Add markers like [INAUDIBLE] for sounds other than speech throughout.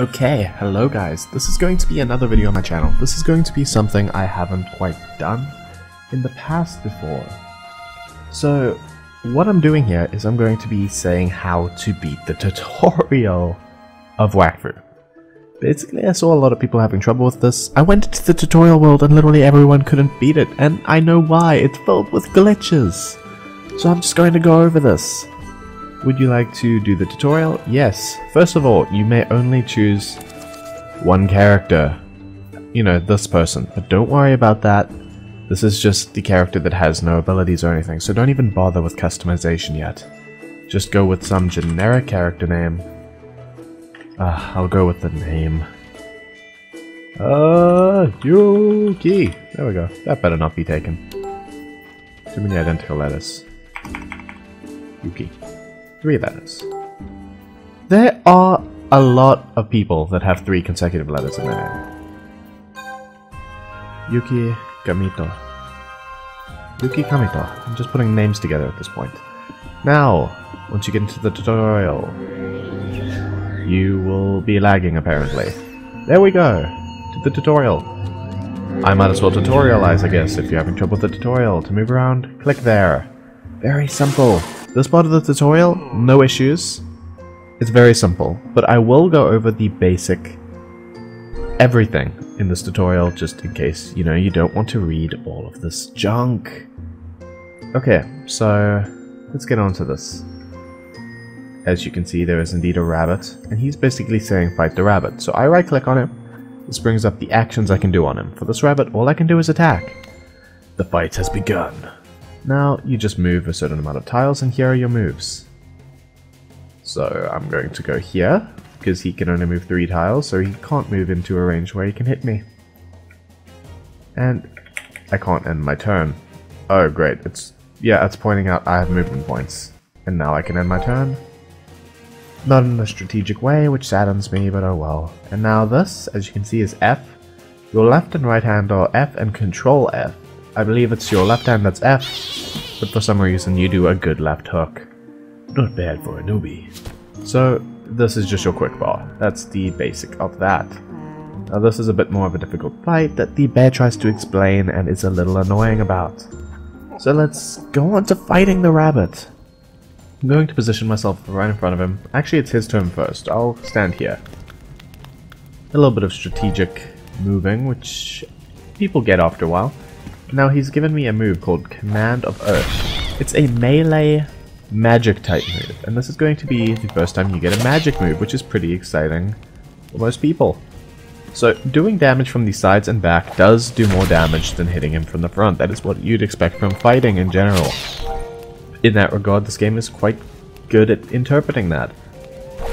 Okay, hello guys. This is going to be another video on my channel. This is going to be something I haven't quite done in the past before. So, what I'm doing here is I'm going to be saying how to beat the [LAUGHS] tutorial of Wakfu. Basically, I saw a lot of people having trouble with this. I went into the tutorial world and literally everyone couldn't beat it, and I know why. It's filled with glitches. So I'm just going to go over this. Would you like to do the tutorial? Yes. First of all, you may only choose one character. You know, this person. But don't worry about that. This is just the character that has no abilities or anything, so don't even bother with customization yet. Just go with some generic character name. Uh, I'll go with the name. Uh, Yuki! There we go. That better not be taken. Too many identical letters. Yuki three letters. There are a lot of people that have three consecutive letters in their name. Yuki Kamito. Yuki Kamito. I'm just putting names together at this point. Now, once you get into the tutorial, you will be lagging apparently. There we go! To the tutorial. I might as well tutorialize, I guess, if you're having trouble with the tutorial. To move around, click there. Very simple. This part of the tutorial, no issues. It's very simple, but I will go over the basic everything in this tutorial just in case, you know, you don't want to read all of this junk. Okay, so let's get on to this. As you can see, there is indeed a rabbit, and he's basically saying fight the rabbit. So I right click on him. This brings up the actions I can do on him. For this rabbit, all I can do is attack. The fight has begun. Now you just move a certain amount of tiles and here are your moves. So I'm going to go here because he can only move three tiles so he can't move into a range where he can hit me. And I can't end my turn. Oh great, it's yeah, it's pointing out I have movement points. And now I can end my turn. Not in a strategic way, which saddens me, but oh well. And now this, as you can see, is F. Your left and right hand are F and Control F. I believe it's your left hand that's F, but for some reason you do a good left hook. Not bad for a newbie. So, this is just your quick bar. That's the basic of that. Now this is a bit more of a difficult fight that the bear tries to explain and is a little annoying about. So let's go on to fighting the rabbit. I'm going to position myself right in front of him. Actually, it's his turn first. I'll stand here. A little bit of strategic moving, which people get after a while. Now he's given me a move called Command of Earth. It's a melee magic type move, and this is going to be the first time you get a magic move, which is pretty exciting for most people. So doing damage from the sides and back does do more damage than hitting him from the front. That is what you'd expect from fighting in general. In that regard, this game is quite good at interpreting that.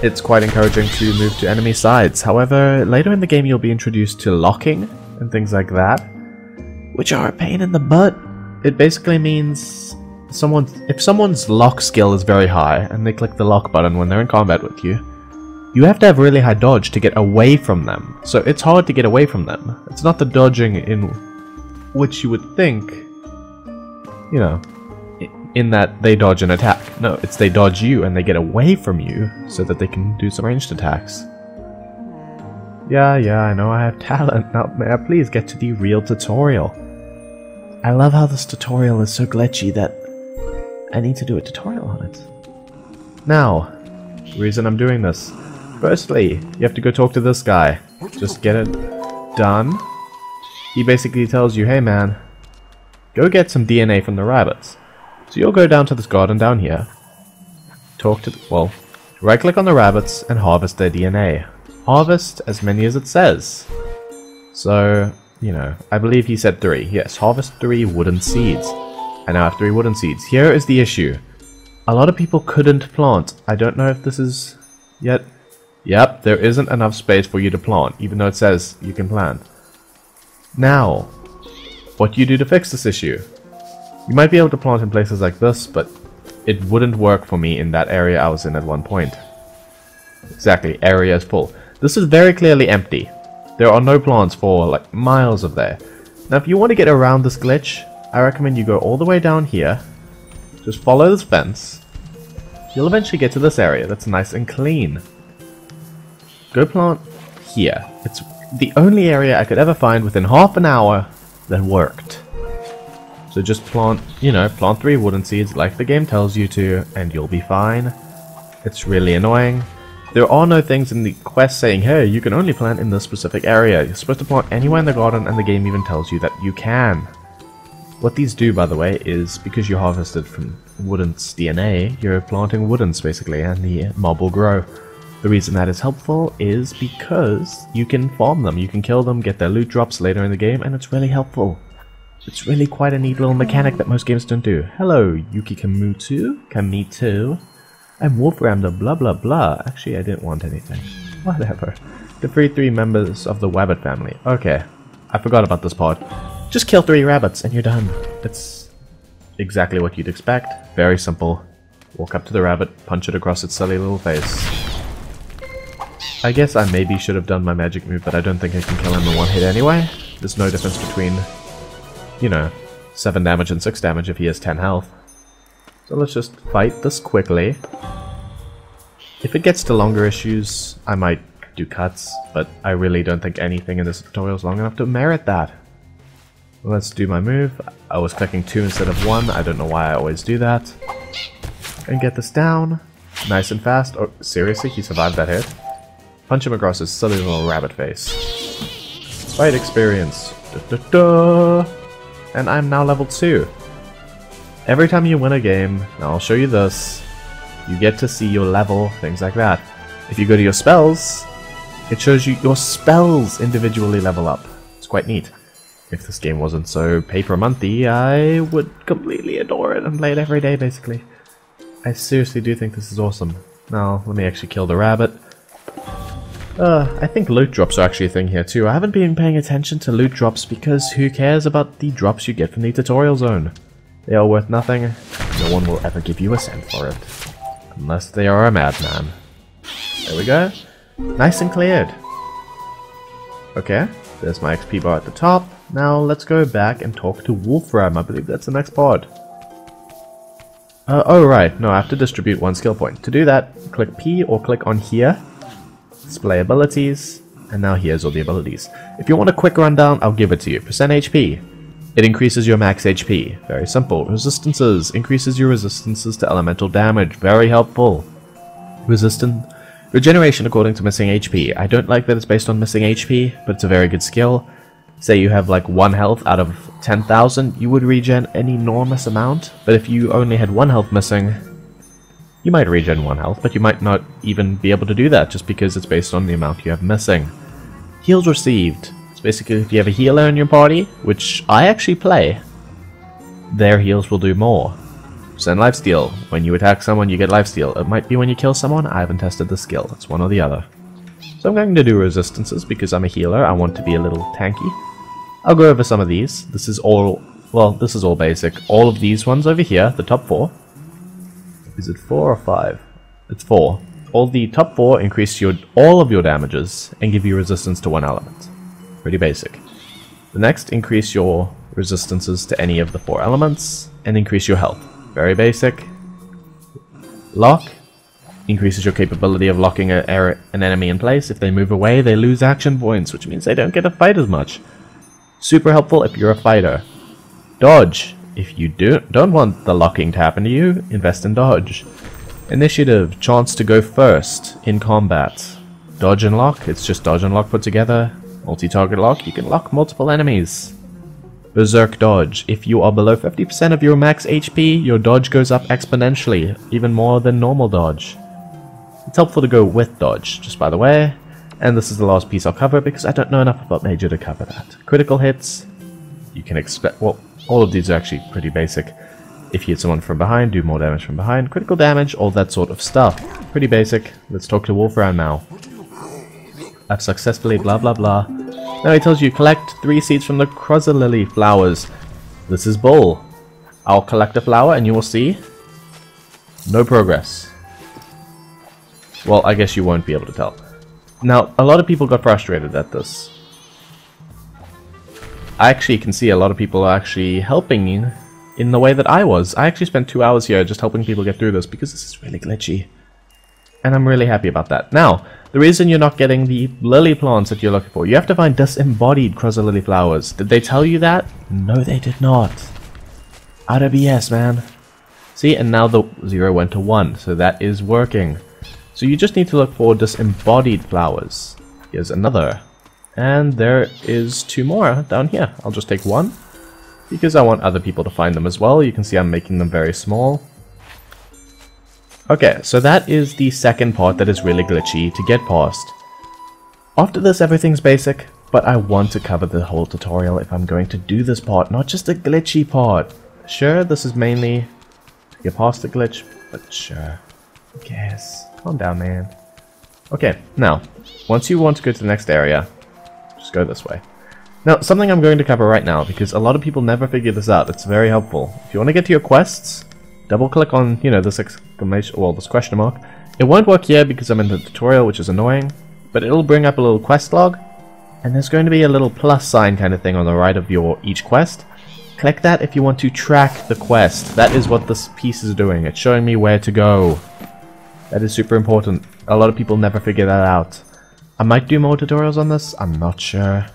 It's quite encouraging to move to enemy sides. However, later in the game you'll be introduced to locking and things like that which are a pain in the butt. It basically means someone if someone's lock skill is very high and they click the lock button when they're in combat with you, you have to have really high dodge to get away from them. So it's hard to get away from them. It's not the dodging in which you would think, you know, in that they dodge an attack. No, it's they dodge you and they get away from you so that they can do some ranged attacks. Hmm. Yeah, yeah, I know I have talent. Now, may I please get to the real tutorial? I love how this tutorial is so glitchy that I need to do a tutorial on it. Now, the reason I'm doing this. Firstly, you have to go talk to this guy. Just get it done. He basically tells you, hey man, go get some DNA from the rabbits. So you'll go down to this garden down here, talk to, the, well, right click on the rabbits and harvest their DNA. Harvest as many as it says. So, you know, I believe he said three. Yes, harvest three wooden seeds. I now have three wooden seeds. Here is the issue. A lot of people couldn't plant. I don't know if this is yet. Yep, there isn't enough space for you to plant, even though it says you can plant. Now, what do you do to fix this issue? You might be able to plant in places like this, but it wouldn't work for me in that area I was in at one point. Exactly, area is full. This is very clearly empty. There are no plants for like miles of there. Now if you want to get around this glitch, I recommend you go all the way down here. Just follow this fence. You'll eventually get to this area that's nice and clean. go plant here. It's the only area I could ever find within half an hour that worked. So just plant, you know, plant three wooden seeds like the game tells you to, and you'll be fine. It's really annoying. There are no things in the quest saying, hey, you can only plant in this specific area. You're supposed to plant anywhere in the garden, and the game even tells you that you can. What these do, by the way, is because you harvested from Woodent's DNA, you're planting Woodents, basically, and the mob will grow. The reason that is helpful is because you can farm them, you can kill them, get their loot drops later in the game, and it's really helpful. It's really quite a neat little mechanic that most games don't do. Hello, Yuki Kamutu, Kamitu. I'm Wolfram the blah blah blah. Actually, I didn't want anything. Whatever. The free three members of the rabbit family. Okay, I forgot about this part. Just kill three rabbits and you're done. It's exactly what you'd expect. Very simple. Walk up to the rabbit, punch it across its silly little face. I guess I maybe should have done my magic move, but I don't think I can kill him in one hit anyway. There's no difference between you know, 7 damage and 6 damage if he has 10 health. So let's just fight this quickly. If it gets to longer issues, I might do cuts, but I really don't think anything in this tutorial is long enough to merit that. Let's do my move. I was clicking 2 instead of 1, I don't know why I always do that. And get this down. Nice and fast. Oh, seriously? He survived that hit? Punch him across his silly little rabbit face. Fight experience. Da, da, da and I'm now level 2. Every time you win a game, I'll show you this, you get to see your level, things like that. If you go to your spells, it shows you your spells individually level up. It's quite neat. If this game wasn't so pay-per-monthy, I would completely adore it and play it every day, basically. I seriously do think this is awesome. Now, let me actually kill the rabbit. Uh, I think loot drops are actually a thing here too. I haven't been paying attention to loot drops because who cares about the drops you get from the tutorial zone? They are worth nothing. No one will ever give you a cent for it. Unless they are a madman. There we go. Nice and cleared. Okay, there's my XP bar at the top. Now let's go back and talk to Wolfram. I believe that's the next pod. Uh, oh right, no, I have to distribute one skill point. To do that, click P or click on here display abilities, and now here's all the abilities. If you want a quick rundown, I'll give it to you. Percent HP. It increases your max HP. Very simple. Resistances. Increases your resistances to elemental damage. Very helpful. Resistant. Regeneration according to missing HP. I don't like that it's based on missing HP, but it's a very good skill. Say you have like 1 health out of 10,000, you would regen an enormous amount, but if you only had 1 health missing, you might regen one health, but you might not even be able to do that just because it's based on the amount you have missing. Heals received. It's basically if you have a healer in your party, which I actually play, their heals will do more. Send lifesteal. When you attack someone, you get lifesteal. It might be when you kill someone, I haven't tested the skill. It's one or the other. So I'm going to do resistances because I'm a healer. I want to be a little tanky. I'll go over some of these. This is all, well, this is all basic. All of these ones over here, the top four, is it four or five? It's four. All the top four increase your all of your damages and give you resistance to one element. Pretty basic. The next increase your resistances to any of the four elements and increase your health. Very basic. Lock increases your capability of locking a, an enemy in place. If they move away, they lose action points, which means they don't get to fight as much. Super helpful if you're a fighter. Dodge if you do, don't want the locking to happen to you, invest in dodge. Initiative, chance to go first in combat. Dodge and lock, it's just dodge and lock put together. Multi-target lock, you can lock multiple enemies. Berserk dodge, if you are below 50% of your max HP, your dodge goes up exponentially, even more than normal dodge. It's helpful to go with dodge, just by the way. And this is the last piece I'll cover because I don't know enough about Major to cover that. Critical hits, you can expect, well, all of these are actually pretty basic. If you hit someone from behind, do more damage from behind, critical damage, all that sort of stuff. Pretty basic. Let's talk to Wolfram now. I've successfully blah blah blah. Now he tells you collect three seeds from the Lily flowers. This is bull. I'll collect a flower and you will see no progress. Well, I guess you won't be able to tell. Now, a lot of people got frustrated at this. I actually can see a lot of people are actually helping in the way that I was. I actually spent two hours here just helping people get through this because this is really glitchy. And I'm really happy about that. Now, the reason you're not getting the lily plants that you're looking for, you have to find disembodied Lily flowers. Did they tell you that? No, they did not. Out of BS, man. See, and now the 0 went to 1, so that is working. So you just need to look for disembodied flowers. Here's another. And there is two more down here. I'll just take one, because I want other people to find them as well. You can see I'm making them very small. Okay, so that is the second part that is really glitchy to get past. After this, everything's basic, but I want to cover the whole tutorial if I'm going to do this part, not just a glitchy part. Sure, this is mainly to get past the glitch, but sure. Cares? Calm down, man. Okay, now, once you want to go to the next area, just go this way. Now, something I'm going to cover right now, because a lot of people never figure this out. It's very helpful. If you want to get to your quests, double click on, you know, this exclamation, well, this question mark. It won't work here because I'm in the tutorial, which is annoying, but it'll bring up a little quest log, and there's going to be a little plus sign kind of thing on the right of your each quest. Click that if you want to track the quest. That is what this piece is doing. It's showing me where to go. That is super important. A lot of people never figure that out. I might do more tutorials on this, I'm not sure.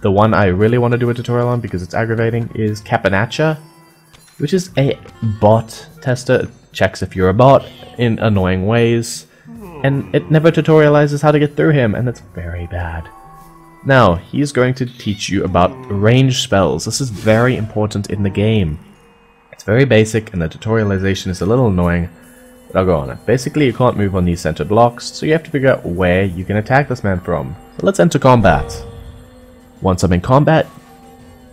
The one I really want to do a tutorial on because it's aggravating is Caponaccia, which is a bot tester. It checks if you're a bot in annoying ways, and it never tutorializes how to get through him, and it's very bad. Now, he's going to teach you about range spells. This is very important in the game. It's very basic, and the tutorialization is a little annoying, but I'll go on it. Basically, you can't move on these center blocks, so you have to figure out where you can attack this man from. So let's enter combat. Once I'm in combat,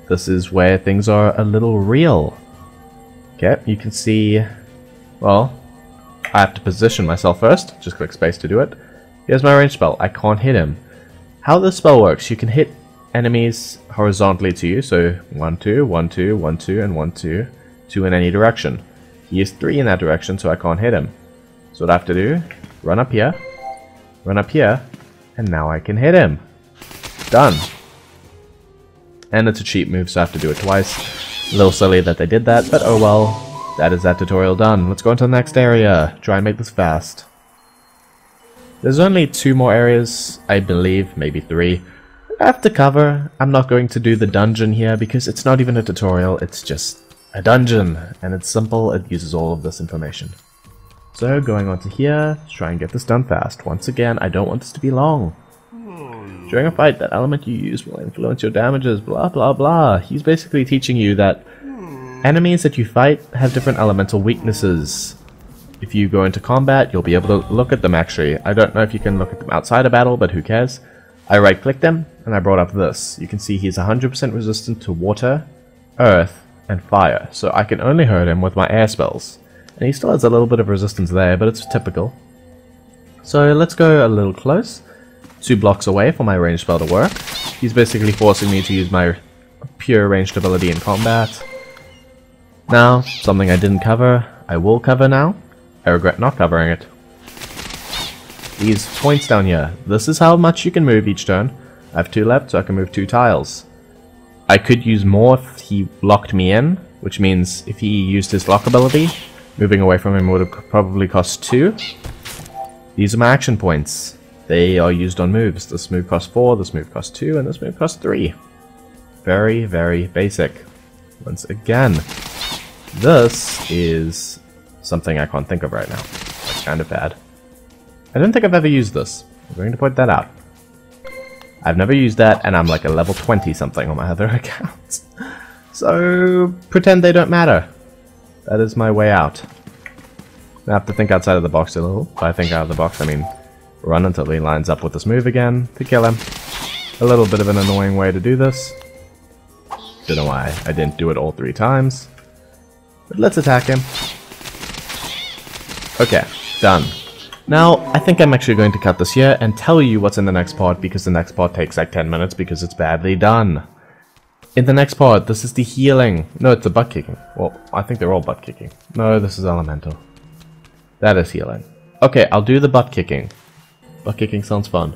this is where things are a little real. Okay, you can see, well, I have to position myself first. Just click space to do it. Here's my range spell. I can't hit him. How this spell works, you can hit enemies horizontally to you, so 1, 2, 1, 2, 1, 2, and 1, 2, 2 in any direction. He is 3 in that direction, so I can't hit him. So what I have to do, run up here, run up here, and now I can hit him. Done. And it's a cheat move, so I have to do it twice. A little silly that they did that, but oh well. That is that tutorial done. Let's go into the next area. Try and make this fast. There's only two more areas, I believe, maybe three. To cover. I'm not going to do the dungeon here because it's not even a tutorial, it's just a dungeon, and it's simple, it uses all of this information. So going on to here, try and get this done fast. Once again, I don't want this to be long. During a fight, that element you use will influence your damages, blah blah blah. He's basically teaching you that enemies that you fight have different elemental weaknesses. If you go into combat, you'll be able to look at them actually. I don't know if you can look at them outside of battle, but who cares. I right clicked them, and I brought up this. You can see he's 100% resistant to water, earth, and fire, so I can only hurt him with my air spells. And he still has a little bit of resistance there, but it's typical. So let's go a little close, two blocks away for my ranged spell to work. He's basically forcing me to use my pure ranged ability in combat. Now, something I didn't cover, I will cover now. I regret not covering it. These points down here, this is how much you can move each turn. I have two left, so I can move two tiles. I could use more if he locked me in, which means if he used his lock ability, moving away from him would have probably cost 2. These are my action points. They are used on moves. This move costs 4, this move costs 2, and this move costs 3. Very, very basic. Once again, this is something I can't think of right now. That's kind of bad. I don't think I've ever used this. I'm going to point that out. I've never used that, and I'm like a level 20 something on my other [LAUGHS] accounts. So, pretend they don't matter. That is my way out. I have to think outside of the box a little. By think out of the box, I mean run until he lines up with this move again to kill him. A little bit of an annoying way to do this. Don't know why I didn't do it all three times. But let's attack him. Okay, done. Now, I think I'm actually going to cut this here and tell you what's in the next part because the next part takes like 10 minutes because it's badly done. In the next part, this is the healing. No, it's the butt kicking. Well, I think they're all butt kicking. No, this is elemental. That is healing. Okay, I'll do the butt kicking. Butt kicking sounds fun.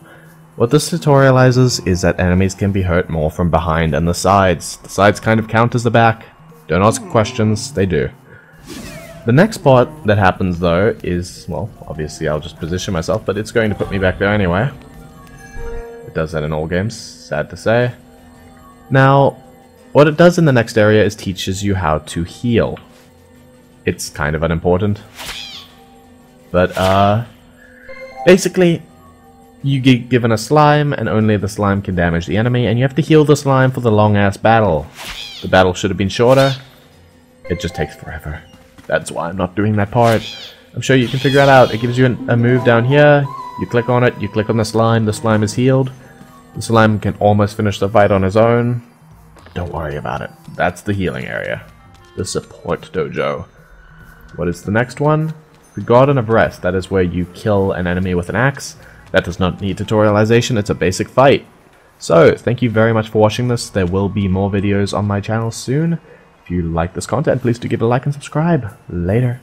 What this tutorializes is that enemies can be hurt more from behind and the sides. The sides kind of count as the back. Don't ask questions, they do. The next part that happens though is, well, obviously I'll just position myself, but it's going to put me back there anyway. It does that in all games, sad to say. Now, what it does in the next area is teaches you how to heal. It's kind of unimportant. But, uh, basically, you get given a slime, and only the slime can damage the enemy, and you have to heal the slime for the long-ass battle. The battle should have been shorter. It just takes forever. That's why I'm not doing that part. I'm sure you can figure that out. It gives you an, a move down here. You click on it, you click on the slime, the slime is healed. The slime can almost finish the fight on his own. Don't worry about it. That's the healing area. The support dojo. What is the next one? The Garden of Rest. That is where you kill an enemy with an axe. That does not need tutorialization, it's a basic fight. So, thank you very much for watching this. There will be more videos on my channel soon. If you like this content, please do give it a like and subscribe. Later.